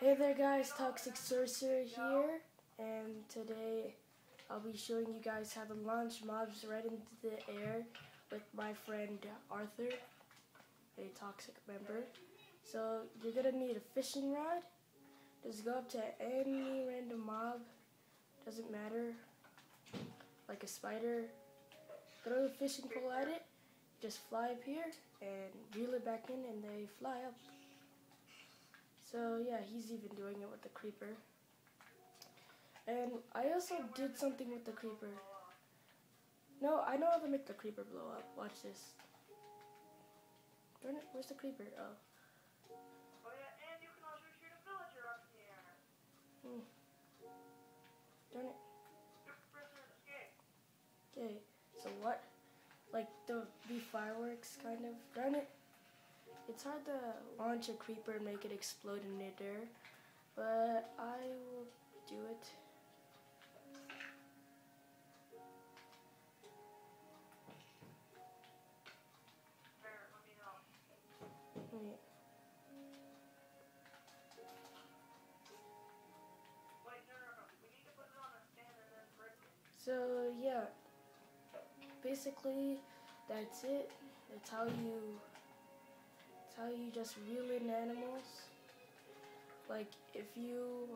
Hey there guys, Toxic Sorcerer here, and today I'll be showing you guys how to launch mobs right into the air with my friend Arthur, a Toxic member. So you're gonna need a fishing rod, just go up to any random mob, doesn't matter, like a spider, throw a fishing pole at it, just fly up here and reel it back in and they fly up. So yeah, he's even doing it with the creeper. And I also did something with the creeper. No, I know how to make the creeper blow up. Watch this. Darn it, where's the creeper? Oh. Oh yeah, and you can also shoot a villager up in the air. Hmm. Darn it. Okay, so what? Like the be fireworks kind of. Darn it. It's hard to launch a creeper and make it explode in midair, but I will do it. So yeah, basically that's it. That's how you. How you just reel in animals. Like if you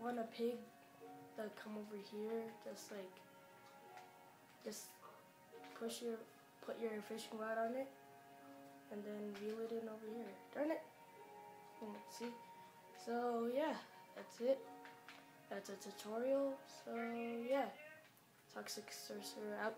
want a pig to come over here, just like just push your put your fishing rod on it, and then reel it in over here. Darn it! Hmm, See? So yeah, that's it. That's a tutorial. So yeah. Toxic Sorcerer out.